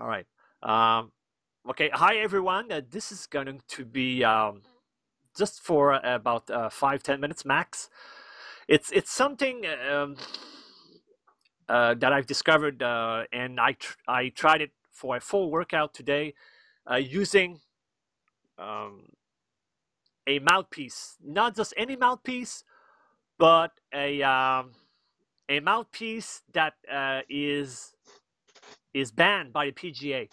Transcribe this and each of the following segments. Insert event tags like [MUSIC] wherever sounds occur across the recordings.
All right. Um, okay. Hi, everyone. Uh, this is going to be um, just for uh, about uh, five ten minutes max. It's it's something um, uh, that I've discovered, uh, and I tr- I tried it for a full workout today uh, using um, a mouthpiece, not just any mouthpiece, but a um, a mouthpiece that uh, is is banned by the PGA.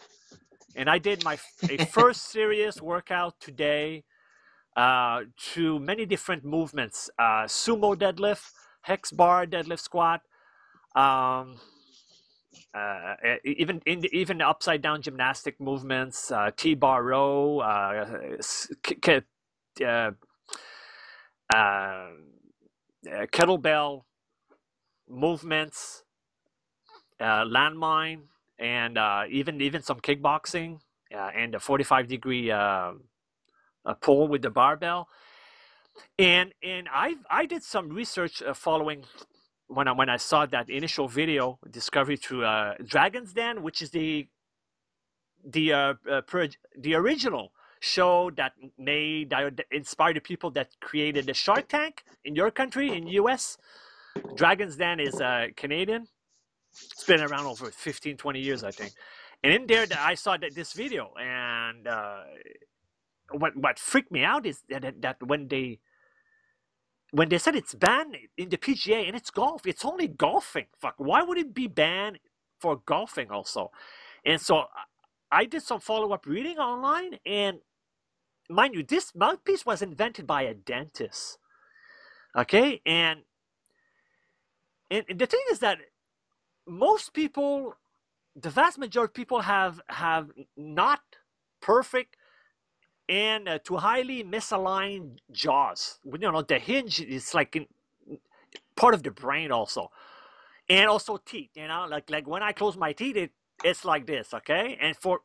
And I did my a [LAUGHS] first serious workout today uh, to many different movements: uh, sumo deadlift, hex bar deadlift squat, um, uh, even in the, even upside down gymnastic movements, uh, T-bar row, uh, uh, uh, kettlebell movements, uh, landmine, and uh, even even some kickboxing uh, and a 45 degree uh, pull with the barbell. And and I I did some research uh, following when I when I saw that initial video discovery through uh, Dragon's Den, which is the the uh, per, the original show that made that inspired the people that created the Shark Tank in your country in U.S. Dragon's Den is Canadian. It's been around over 15, 20 years, I think. And in there, I saw that this video, and uh, what what freaked me out is that that when they when they said it's banned in the PGA and it's golf, it's only golfing. Fuck, why would it be banned for golfing also? And so I did some follow up reading online, and mind you, this mouthpiece was invented by a dentist. Okay, and and the thing is that most people, the vast majority of people have have not perfect and uh, too highly misaligned jaws. You know, the hinge is like in, part of the brain also, and also teeth. You know, like like when I close my teeth, it it's like this. Okay, and for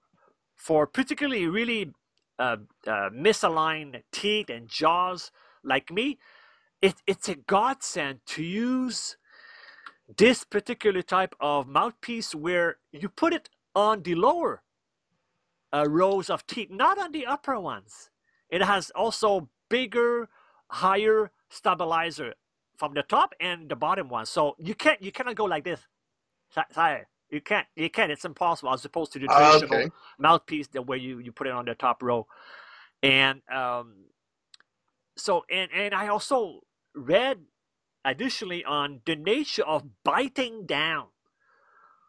for particularly really uh, uh, misaligned teeth and jaws like me, it, it's a godsend to use this particular type of mouthpiece where you put it on the lower uh, rows of teeth, not on the upper ones. It has also bigger, higher stabilizer from the top and the bottom one. So you can't you cannot go like this. Sorry, you can't you can't. It's impossible as opposed to the ah, traditional okay. mouthpiece that where you you put it on the top row. And um, so and and I also read additionally on the nature of biting down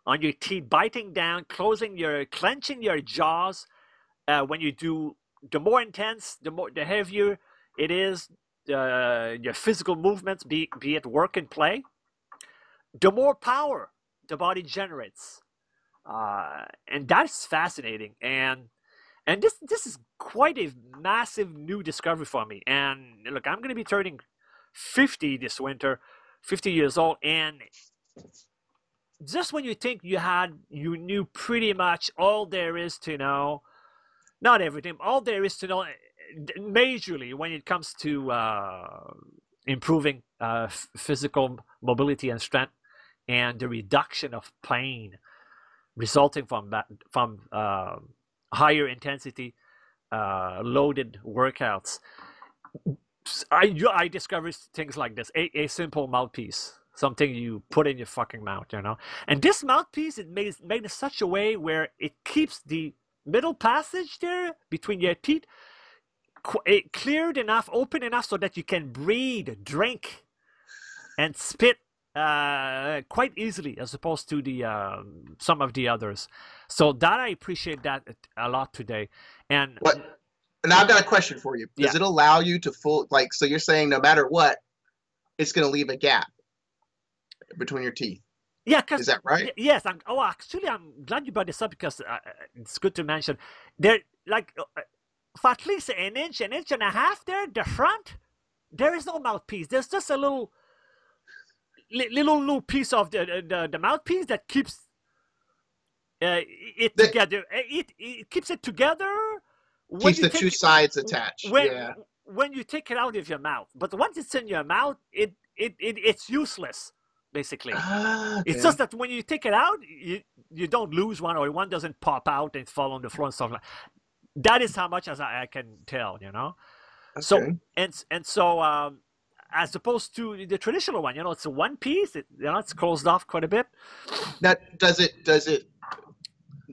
on your teeth, biting down, closing your, clenching your jaws. Uh, when you do, the more intense, the more, the heavier it is, uh, your physical movements, be be it work and play, the more power the body generates, uh, and that's fascinating. And and this this is quite a massive new discovery for me. And look, I'm going to be turning 50 this winter, 50 years old, and just when you think you had you knew pretty much all there is to know, not everything, all there is to know, majorly when it comes to uh, improving uh, physical mobility and strength, and the reduction of pain resulting from that from uh, higher intensity uh, loaded workouts I I discovered things like this. A, a simple mouthpiece, something you put in your fucking mouth, you know. And this mouthpiece it made made in such a way where it keeps the middle passage there between your teeth eh, cleared enough, open enough, so that you can breathe, drink, and spit uh, quite easily, as opposed to the uh, some of the others. So that I appreciate that a lot today. And what now I've got a question for you. Does yeah. it allow you to full like so you're saying no matter what, it's gonna leave a gap between your teeth. Yeah, because is that right? Yes. I'm, oh, actually, I'm glad you brought this up because uh, uh it's good to mention. There, like, uh, for at least an inch, an inch and a half there, the front, there is no mouthpiece. There's just a little, little, little piece of the the, the mouthpiece that keeps uh, it the, together. It it keeps it together keeps the two it, sides attached. When, yeah. when you take it out of your mouth, but once it's in your mouth, it it, it it's useless basically. Ah, okay. It's just that when you take it out, you, you don't lose one or one doesn't pop out and fall on the floor and stuff like. That is how much as I, I can tell, you know. Okay. So and and so um, as opposed to the traditional one, you know, it's a one piece. It, you know, it's closed off quite a bit. That does it does it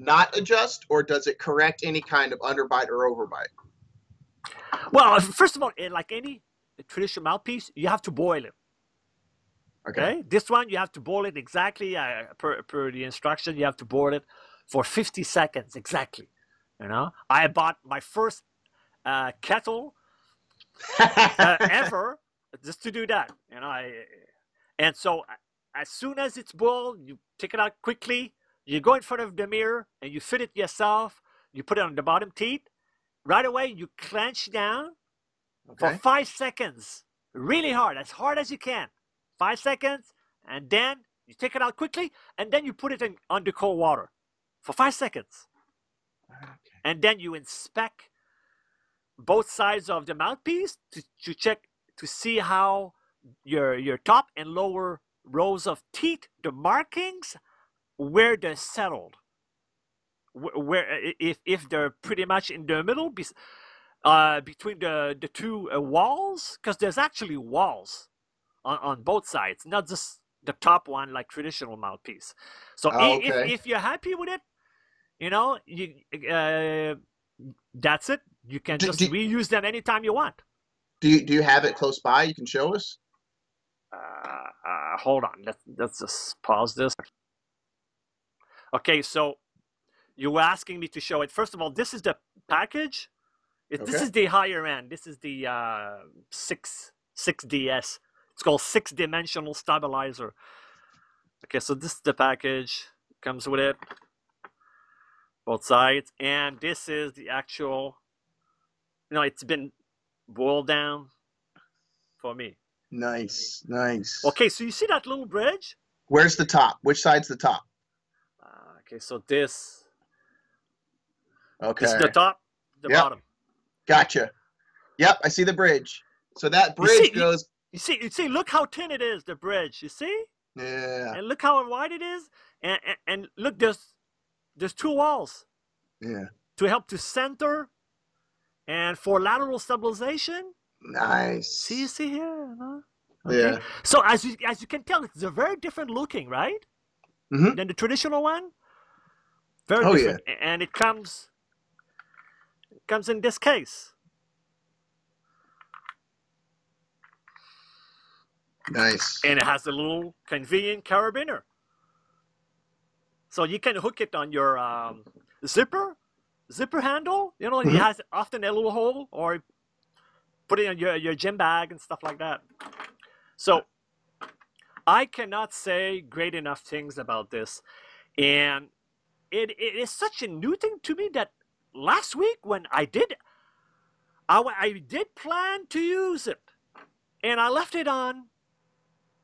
not adjust, or does it correct any kind of underbite or overbite? Well, first of all, like any traditional mouthpiece, you have to boil it. Okay. Okay. This one you have to boil it exactly uh, per per the instruction. You have to boil it for 50 seconds exactly. You know, I bought my first uh, kettle uh, [LAUGHS] ever just to do that. You know, I, and so as soon as it's boiled, you take it out quickly. You go in front of the mirror and you fit it yourself. You put it on the bottom teeth. Right away, you clench down for five seconds, really hard, as hard as you can. Five seconds, and then you take it out quickly, and then you put it in under cold water for five seconds, and then you inspect both sides of the mouthpiece to, to check to see how your your top and lower rows of teeth, the markings, where they're settled, where if if they're pretty much in the middle, uh, between the the two uh, walls, because there's actually walls on on both sides, not just the top one like traditional mouthpiece. So i- if Okay. if you're happy with it, you know you uh, that's it. You can Do- just do- reuse them anytime you want. Do you do you have it close by? You can show us. uh, uh, hold on. Let's, let's just pause this. Okay, so you were asking me to show it. First of all, this is the package. It, This is the higher end. This is the uh, six six DS. It's called six dimensional stabilizer. Okay, so this is the package. Comes with it, both sides, and this is the actual. You know, it's been boiled down for me. Nice, nice. Okay, so you see that little bridge? Where's the top? Which side's the top? Okay, so this Okay. this is the top, the Yep. bottom. Gotcha. Yep, I see the bridge. So that You see- bridge you- goes. You see, you see, look how thin it is, the bridge. You see, Yeah, and look how wide it is, and, and and look, there's there's two walls yeah. to help to center, and for lateral stabilization. Nice. See, you see here, huh? Yeah. So as you as you can tell, it's a very different looking, right? Mhm. Than the traditional one. Very Oh, different, and it comes it comes in this case. Nice. and it has a little convenient carabiner. So you can hook it on your um, zipper, zipper handle. You know, Mhm. it has often a little hole, or put it in your your gym bag and stuff like that. So I cannot say great enough things about this, and it, it is such a new thing to me that last week when I did, I, I did plan to use it, and I left it on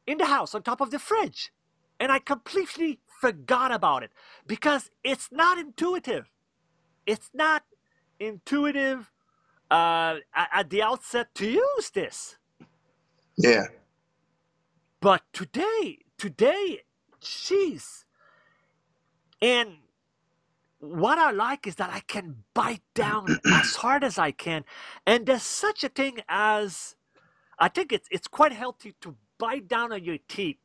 in the house on top of the fridge. And I completely forgot about it because it's not intuitive. It's not intuitive uh, at, at the outset to use this. Yeah. But today, today, jeez. And what I like is that I can bite down as [CLEARS THROAT] hard as I can. And there's such a thing as I think it's it's quite healthy to bite down on your teeth.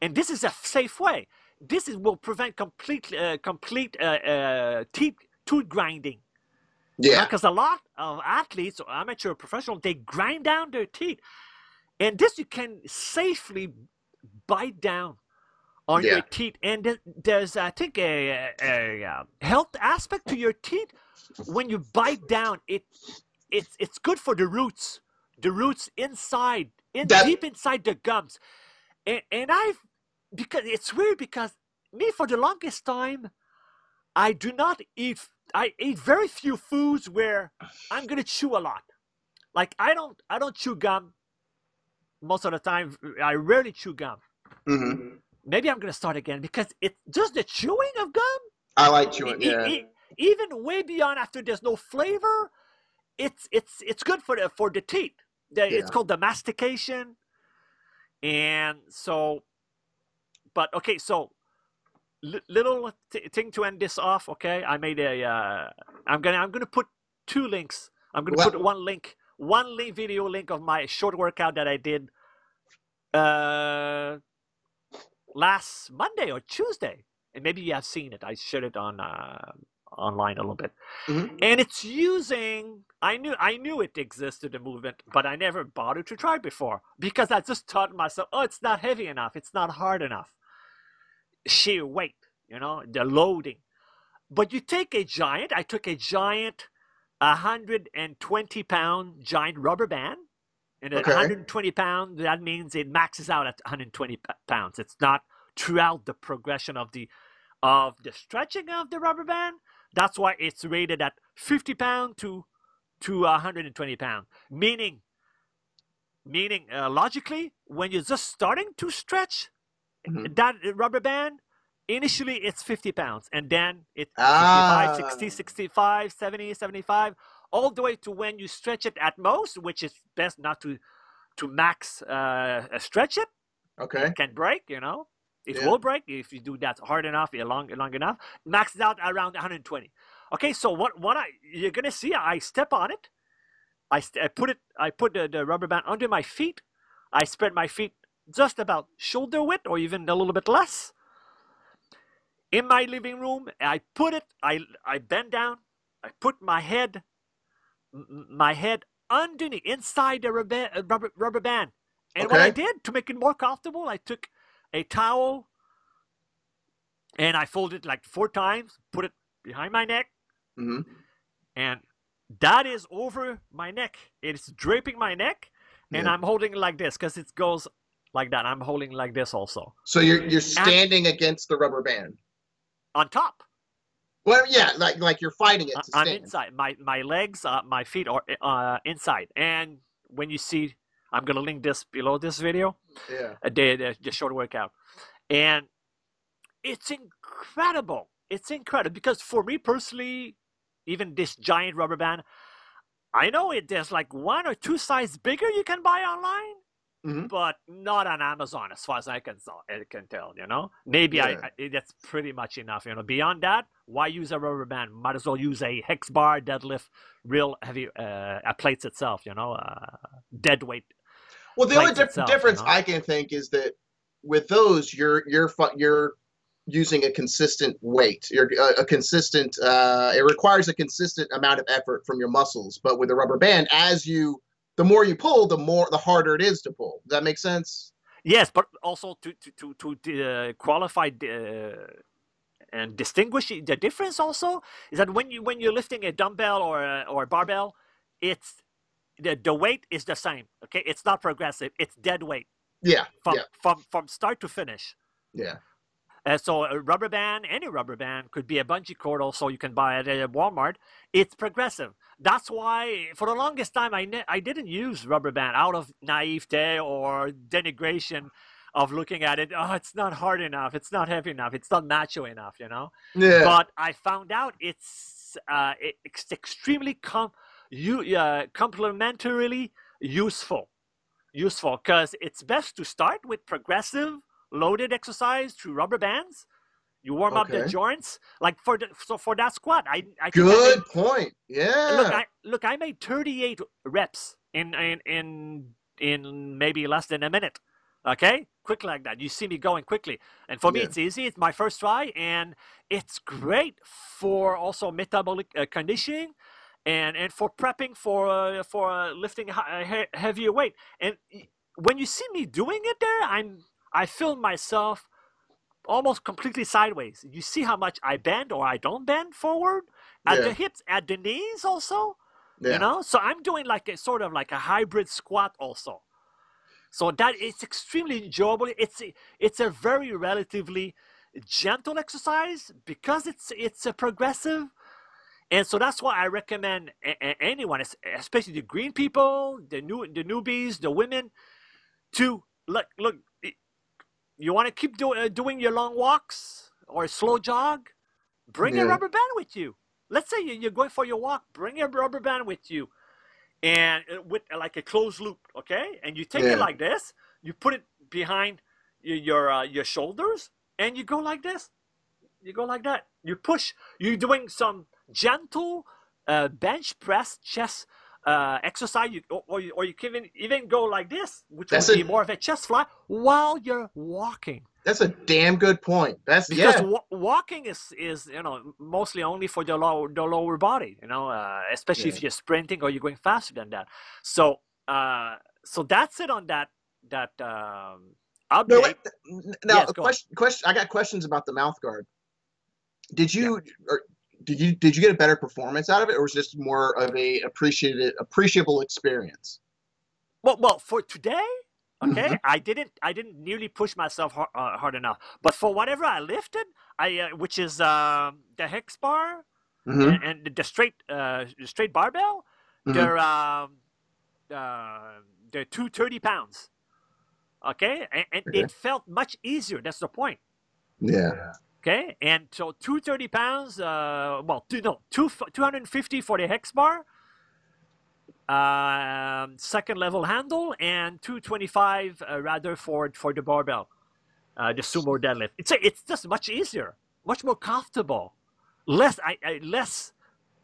And this is a safe way. This is, will prevent complete uh, complete uh, uh, teeth tooth grinding. Yeah. Because a lot of athletes or amateur professional, they grind down their teeth. And this you can safely bite down on Yeah. your teeth. And th- there's, I think, a, a, a uh, health aspect to your teeth. When you bite down, it it's it's good for the roots, the roots inside, in That- deep inside the gums. And and I've because it's weird because me for the longest time, I do not eat. I eat very few foods where I'm gonna chew a lot. Like I don't I don't chew gum most of the time. I rarely chew gum. hmm Maybe I'm gonna start again because it's just the chewing of gum. I like chewing. Yeah. even way beyond after there's no flavor, it's it's it's good for the for the teeth. The- It's called the mastication, and so. But okay, so li- little t- thing to end this off. Okay, I made a. Uh, I'm gonna I'm gonna put two links. I'm gonna Well- put one link, one link video link of my short workout that I did. Uh, last Monday or Tuesday, and maybe you have seen it. I shared it on uh, online a little bit, Mhm. and it's using. I knew I knew it existed the movement, but I never bothered to try before because I just thought myself, oh, it's not heavy enough, it's not hard enough. Sheer weight, you know, the loading. But you take a giant. I took a giant, 120 pound giant rubber band. And at Okay. 120 pounds, that means it maxes out at 120 pounds. It's not throughout the progression of the of the stretching of the rubber band. That's why it's rated at 50 pound to to 120 pound. Meaning, meaning uh, logically, when you're just starting to stretch Mhm. that rubber band, initially it's 50 pounds, and then it's Ah. 55, 60, 65, 70, 75, all the way to when you stretch it at most, which is best not to to max uh, stretch it Okay. it can break, you know. It Yeah. will break if you do that hard enough, long long enough. Maxed out around 120. Okay, so what what I you're gonna see, I step on it. I, I put it. I put the, the rubber band under my feet. I spread my feet just about shoulder width, or even a little bit less. In my living room, I put it. I I bend down. I put my head, my head underneath, inside the rubber uh, rubber, rubber band. And what I did to make it more comfortable, I took a towel and I folded it like four times, put it behind my neck, hmm and that is over my neck. It's draping my neck, and Yeah. I'm holding it like this because it goes like that. I'm holding like this also So you're you're standing against the rubber band. on top. Well, yeah, like like you're fighting it I- to I'm stand. inside. My my legs, uh, my feet are uh, inside. And when you see, I'm gonna link this below this video. Yeah. a day the, the short workout and it's incredible it's incredible because for me personally even this giant rubber band i know it there's like one or two sizes bigger you can buy online Mhm. but not on amazon as far as i can, tell- I can tell you know maybe Yeah. I, I that's pretty much enough you know beyond that why use a rubber band might as well use a hex bar deadlift real heavy uh, uh, plates itself you know uh, dead weight Well, the only plates dif- itself, you difference know? I can think is that with those, you're you're fu- you're using a consistent weight. You're a, a consistent. Uh, it requires a consistent amount of effort from your muscles. But with a rubber band, as you the more you pull, the more the harder it is to pull. Does that make sense? Yes, but also to to to to uh, qualify uh, and distinguish the difference also is that when you when you're lifting a dumbbell or a, or a barbell, it's the the weight is the same. Okay, it's not progressive. It's dead weight Yeah. from Yeah. from from start to finish. Yeah. Uh, so a rubber band, any rubber band, could be a bungee cord. Also, you can buy it at Walmart. It's progressive. That's why, for the longest time, I ne- I didn't use rubber band out of naivete or denigration of looking at it. Oh, it's not hard enough. It's not heavy enough. It's not macho enough. You know. Yeah. But I found out it's uh, it's extremely com- you uh, complementarily useful. Useful because it's best to start with progressive loaded exercise through rubber bands. You warm up the joints, like for the so for that squat. I I I Good made- point. Yeah. look I look I made 38 reps in in in in maybe less than a minute. Okay, quick like that. You see me going quickly, and for me it's easy. It's my first try, and it's great for also metabolic uh, conditioning, and and for prepping for uh, for uh, lifting he- heavier weight. And when you see me doing it there, I'm I feel myself almost completely sideways. You see how much I bend or I don't bend forward at Yeah. the hips, at the knees also. yeah. You know, so I'm doing like a sort of like a hybrid squat also. So that it's extremely enjoyable. It's a, it's a very relatively gentle exercise because it's it's a progressive, and so that's why I recommend a- a- anyone, especially the green people, the new the newbies, the women, to look look. You want to keep do, uh, doing your long walks or a slow jog? Bring a Yeah. rubber band with you. Let's say you- you're going for your walk. Bring a rubber band with you, and uh, with uh, like a closed loop, okay? And you take Yeah. it like this. You put it behind your your, uh, your shoulders, and you go like this. You go like that. You push. You're doing some gentle uh, bench press chest uh, exercise, you, or, or you, or you can even, even go like this, which That's would a- be more of a chest fly while you're walking. That's a damn good point. That's Because yeah. wa- walking is, is you know mostly only for the lower the lower body, you know, uh, especially if you're sprinting or you're going faster than that. So uh, so that's it on that that um, update. No, wait, now Yes, a question, question. I got questions about the mouth guard. Did you or did you did you get a better performance out of it, or was it just more of a appreciated appreciable experience? Well, well, for today, okay, Mhm. I didn't, I didn't nearly push myself hard, uh, hard enough. But for whatever I lifted, I, uh, which is um, the hex bar Mhm, and, and the straight, uh, the straight barbell, mhm. they're, um, uh, they're two thirty pounds. Okay, and, and Okay. it felt much easier. That's the point. Yeah. Okay, and so 230 pounds, uh, well, two, no, two, 250 for the hex bar, um, second level handle, and 225 uh, rather for for the barbell, uh, the sumo deadlift. It's a, it's just much easier, much more comfortable, less I, I less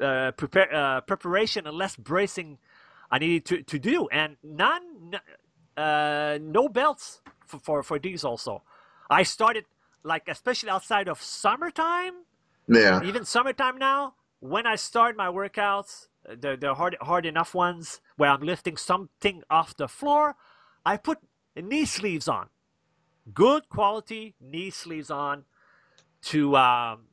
uh, prepare uh, preparation and less bracing I needed to, to do, and none, uh, no belts for, for for these also. I started like especially outside of summertime, Yeah. even summertime now. When I start my workouts, the the hard hard enough ones where I'm lifting something off the floor, I put knee sleeves on, good quality knee sleeves on, to um,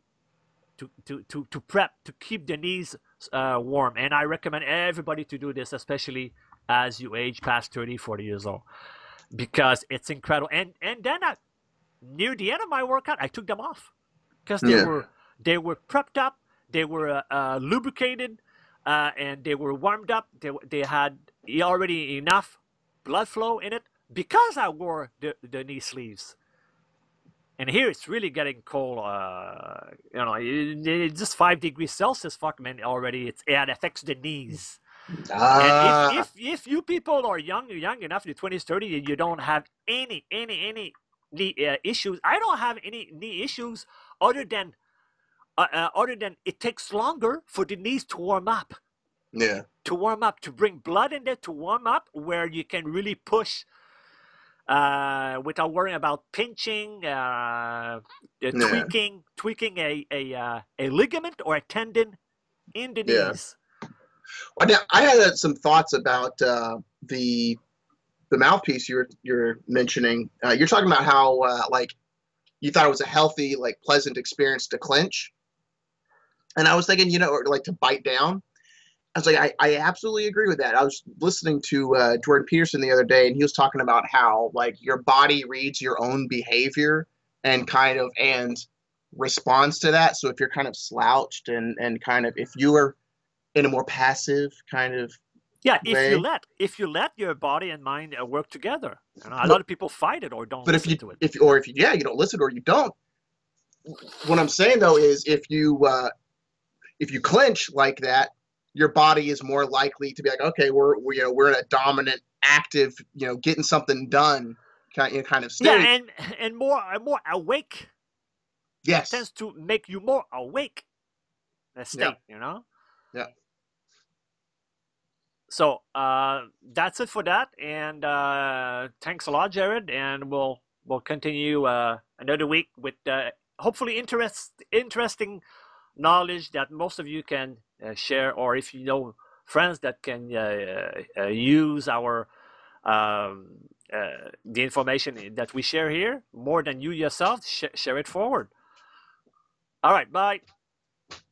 to to to to prep to keep the knees uh, warm. And I recommend everybody to do this, especially as you age past 30, 40 years old, because it's incredible. And and then I, near the end of my workout, I took them off because they Yeah. were they were prepped up, they were uh, uh, lubricated, uh, and they were warmed up. They they had already enough blood flow in it because I wore the, the knee sleeves. And here it's really getting cold. Uh, you know, it- it's just five degrees Celsius. Fuck man, already it's it affects the knees. Ah, And if, if if you people are young young enough, your twenties, thirty, you don't have any any any knee uh, issues. I don't have any knee issues other than uh, uh, other than it takes longer for the knees to warm up yeah. to warm up, to bring blood in there to warm up, where you can really push uh, without worrying about pinching, uh, uh, Yeah. tweaking, tweaking a a, uh, a ligament or a tendon in the Yeah. knees. Well, I had some thoughts about uh, the the mouthpiece you're you're mentioning. Uh, you're talking about how uh, like you thought it was a healthy, like pleasant experience to clinch, and I was thinking, you know, or like to bite down. I was like, I, I absolutely agree with that. I was listening to uh, Jordan Peterson the other day, and he was talking about how like your body reads your own behavior and kind of and responds to that. So if you're kind of slouched and and kind of if you are in a more passive kind of Yeah, if way. you let if you let your body and mind uh, work together, you know, a But- lot of people fight it or don't but if listen you to it. if or if you yeah you don't listen or you don't what i'm saying though is if you uh if you clinch like that your body is more likely to be like okay we're, we you know we're in a dominant active you know getting something done kind you know, kind of state yeah, and [LAUGHS] and more more awake yes tends to make you more awake. State, you know. Yeah. So uh, that's it for that, and uh, thanks a lot, Jared. And we'll we'll continue uh, another week with uh, hopefully interest interesting knowledge that most of you can uh, share, or if you know friends that can uh, use our um, the information that we share here more than you yourself, sh- share it forward. All right, bye.